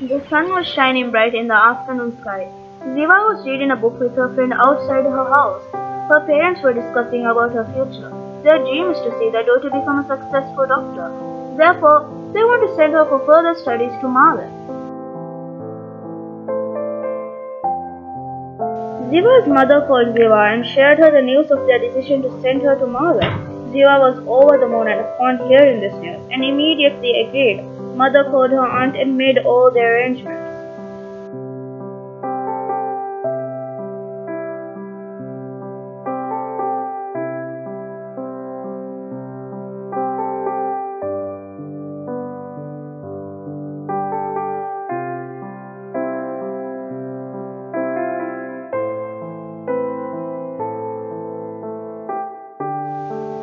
The sun was shining bright in the afternoon sky. Ziva was reading a book with her friend outside her house. Her parents were discussing about her future. Their dream is to see their daughter become a successful doctor. Therefore, they want to send her for further studies to Malad. Ziva's mother called Ziva and shared her the news of their decision to send her to Malad. Ziva was over the moon and upon hearing this news and immediately agreed. Mother called her aunt and made all the arrangements.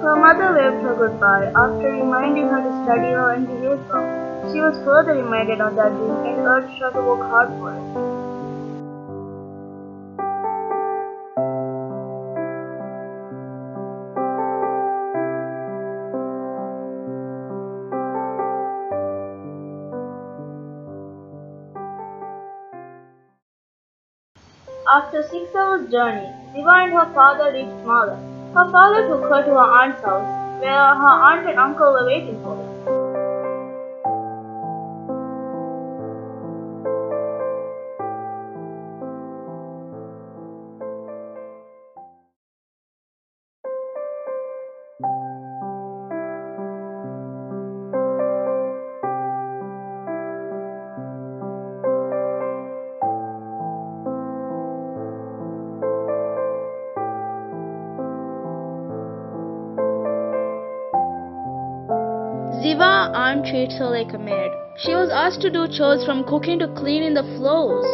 Her mother waved her goodbye after reminding her to study her and behave well. She was further reminded of that dream and urged her to work hard for it. After six hours' journey, Ziva and her father reached Malad. Her father took her to her aunt's house, where her aunt and uncle were waiting for her. Ziva aunt treats her like a maid. She was asked to do chores from cooking to cleaning the floors.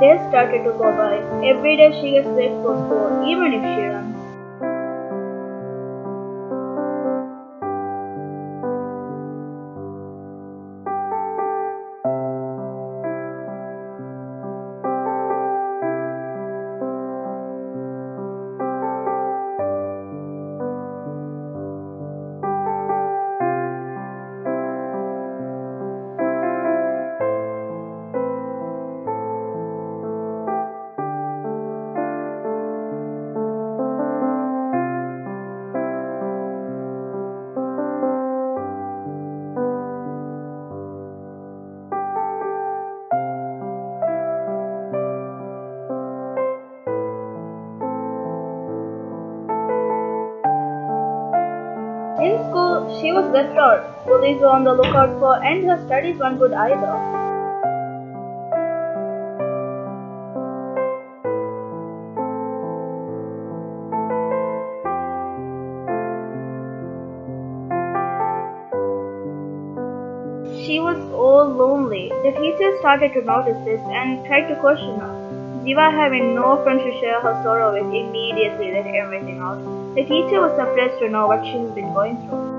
Days started to go by. Every day she gets late for school, even if she runs. She was out. Bullies were on the lookout for, and her studies weren't good either. She was all lonely. The teachers started to notice this and tried to question her. Jiva, having no friends to share her sorrow with, immediately let everything out. The teacher was surprised to know what she had been going through.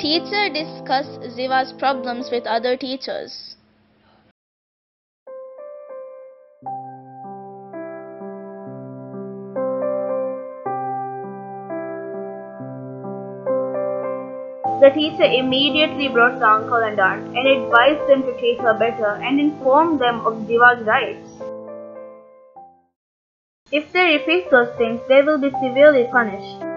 Teacher discuss Ziva's problems with other teachers. The teacher immediately brought the uncle and aunt and advised them to treat her better and informed them of Ziva's rights. If they repeat those things, they will be severely punished.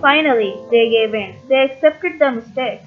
Finally, they gave in. They accepted their mistakes.